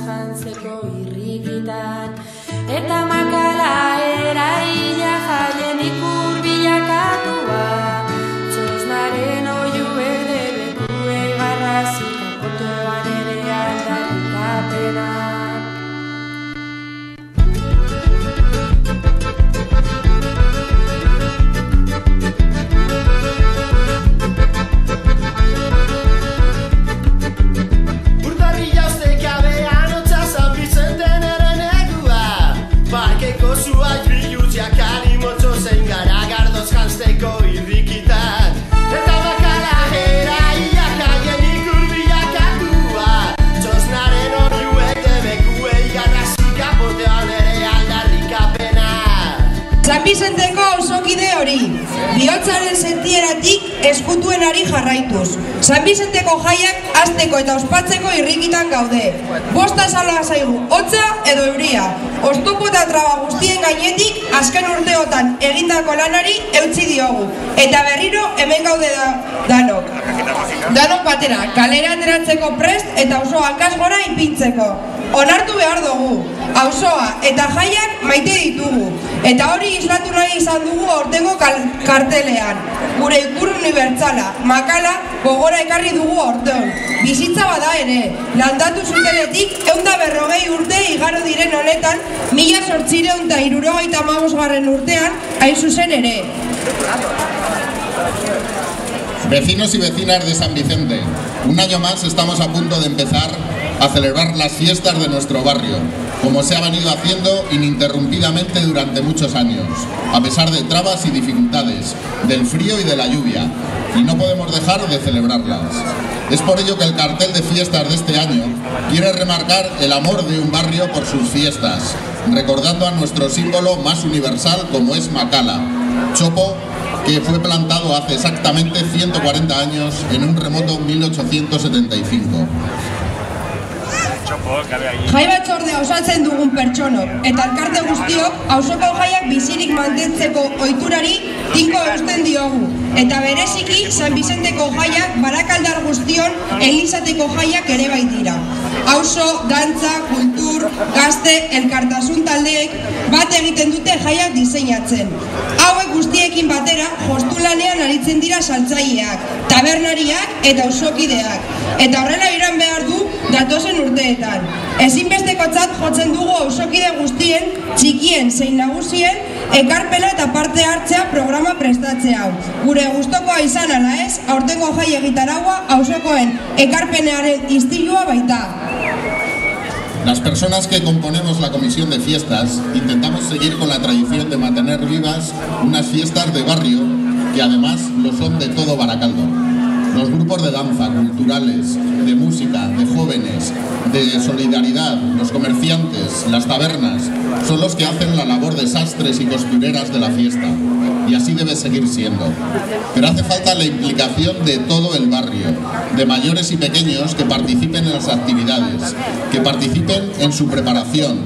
jantzeko irrikitan Eta bihotzaren sentieratik eskutuen ari jarraituz. San Vicenteko jaiak azteko eta ospatzeko irrikitan gaude. Bosta sala zaigu, hotza edo euria. Oztopo eta traba guztien gainetik azken urteotan egindako lanari eutzi diogu. Eta berriro hemen gaude da, danok. Danok batera, kalera ateratzeko prest eta oso hankaz gora ipintzeko. Onartu behar dugu, auzoa eta jaiak maite ditugu. Eta hori islatu nahi izan dugu ortengo kal- kartelean. Gure ikur unibertsala, makala, gogora ekarri dugu orteon. Bizitza bada ere, landatu zutenetik eunda berrogei urte igaro diren honetan, mila sortzireun eta irurogeita garren urtean, hain zuzen ere. Vecinos y vecinas de San Vicente, un año más estamos a punto de empezar a celebrar las fiestas de nuestro barrio, como se ha venido haciendo ininterrumpidamente durante muchos años, a pesar de trabas y dificultades, del frío y de la lluvia, y no podemos dejar de celebrarlas. Es por ello que el cartel de fiestas de este año quiere remarcar el amor de un barrio por sus fiestas, recordando a nuestro símbolo más universal como es Macala, Chopo que fue plantado hace exactamente 140 años en un remoto 1875. Jai batzordea osatzen dugun pertsonok eta elkarte guztiok auzoko jaiak bizirik mantentzeko ohiturari tinko eusten diogu. Eta bereziki San Vicenteko jaiak barakaldar guztion elizateko jaiak ere baitira. Auzo, dantza, kultur, gazte, elkartasun taldeek bat egiten dute jaiak diseinatzen. Hauek guztiekin batera jostulanean aritzen dira saltzaileak, tabernariak eta auzokideak. Eta horrela iran behar du datozen urteetan. Ezinbestekotzat jotzen dugu auzokide guztien, txikien zein nagusien, ekarpena eta parte hartzea programa prestatze hau. Gure gustokoa izan ala ez, aurtengo jai egitaraua auzokoen ekarpenearen istilua baita. Las personas que componemos la comisión de fiestas intentamos seguir con la tradición de mantener vivas unas fiestas de barrio que además lo son de todo Baracaldo. Danza, culturales, de música, de jóvenes, de solidaridad, los comerciantes, las tabernas, son los que hacen la labor de sastres y costureras de la fiesta. Y así debe seguir siendo. Pero hace falta la implicación de todo el barrio, de mayores y pequeños que participen en las actividades, que participen en su preparación,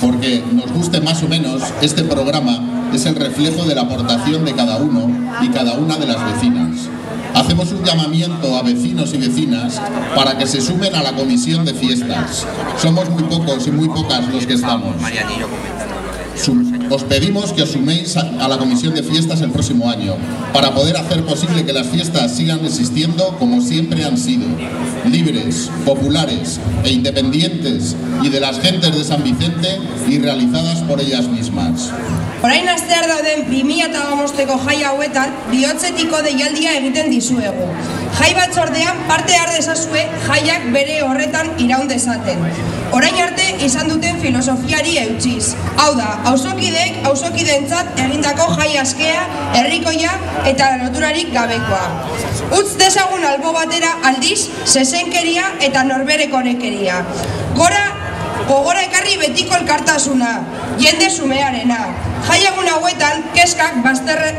porque nos guste más o menos, este programa es el reflejo de la aportación de cada uno y cada una de las vecinas. Hacemos un llamamiento a vecinos y vecinas para que se sumen a la comisión de fiestas. Somos muy pocos y muy pocas los que estamos. Os pedimos que os suméis a, la comisión de fiestas el próximo año para poder hacer posible que las fiestas sigan existiendo como siempre han sido, libres, populares e independientes y de las gentes de San Vicente y realizadas por ellas mismas. Orain astear dauden 2005ko jai hauetan bihotzetiko deialdia egiten dizuegu. Jai batzordean parte har dezazue jaiak bere horretan iraun dezaten. Orain arte izan duten filosofiari eutxiz. Hau da, auzokideek auzokidentzat egindako jai askea, herrikoia eta loturarik gabekoa. Utz dezagun albo batera aldiz, zezenkeria eta norberekorekeria. Gora Gogora ekarri betiko elkartasuna, jende sumearena. Jaiagun hauetan, keskak bazterre,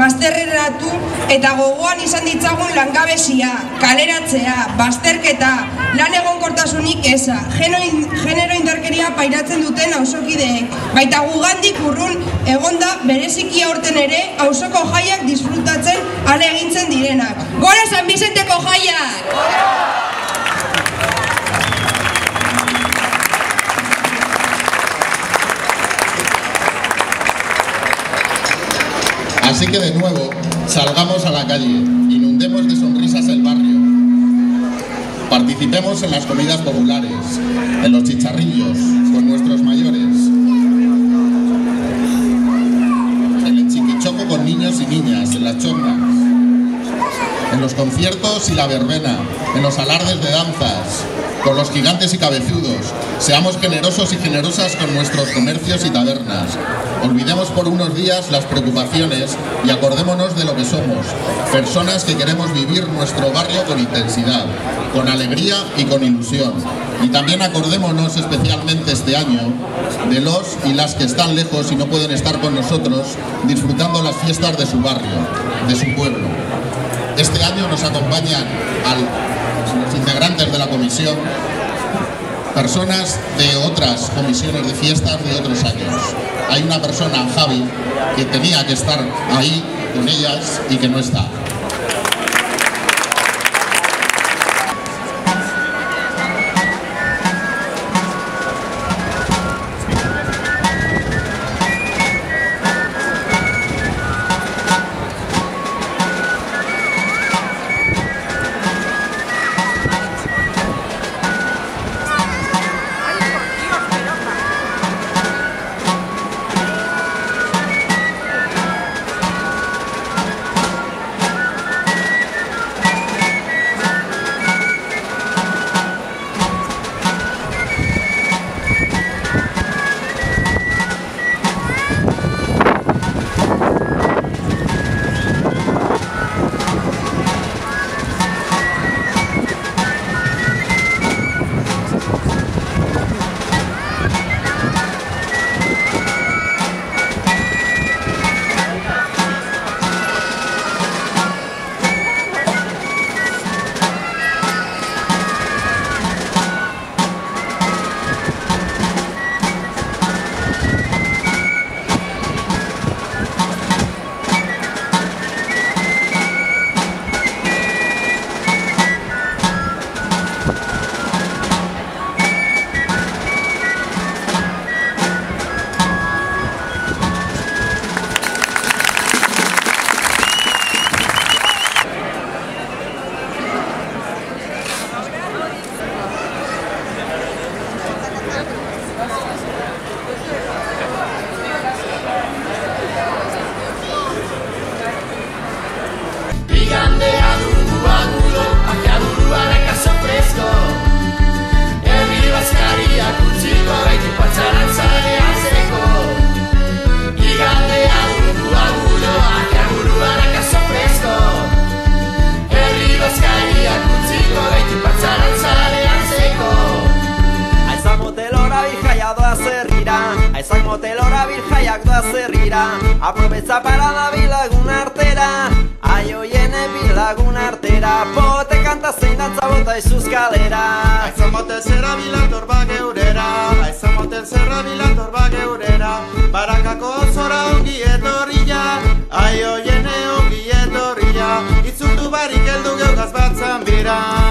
bazterreratu eta gogoan izan ditzagun langabezia, kaleratzea, bazterketa, lan egonkortasunik eza, geno, genero indarkeria pairatzen duten auzokideek, baita gugandik urrun egonda bereziki aurten ere auzoko jaiak disfrutatzen ale egintzen direnak. Gora San Vicenteko jaiak! Así que de nuevo, salgamos a la calle, inundemos de sonrisas el barrio, participemos en las comidas populares, en los chicharrillos, con nuestros mayores, en el chiquichoco con niños y niñas, en las chongas, en los conciertos y la verbena, en los alardes de danzas, con los gigantes y cabezudos. Seamos generosos y generosas con nuestros comercios y tabernas. Olvidemos por unos días las preocupaciones y acordémonos de lo que somos, personas que queremos vivir nuestro barrio con intensidad, con alegría y con ilusión. Y también acordémonos especialmente este año de los y las que están lejos y no pueden estar con nosotros disfrutando las fiestas de su barrio, de su pueblo. Este año nos acompañan los integrantes de la comisión, personas de otras comisiones de fiestas de otros años. Hay una persona, Javi, que tenía que estar ahí con ellas y que no está. Aizak motelora birjaiak doa zerrira. Aprobetza parada bilagun artera. Aioiene bilagun artera. Pote kanta zein dantza bota izuz kalera. Aizan motel zerra bilator ba geurera. Aizan motel zerra bilator ba geurera. Barakako zora ongi etorria. Aio jene ongi etorria. Itzutu barik heldu geugaz batzan bira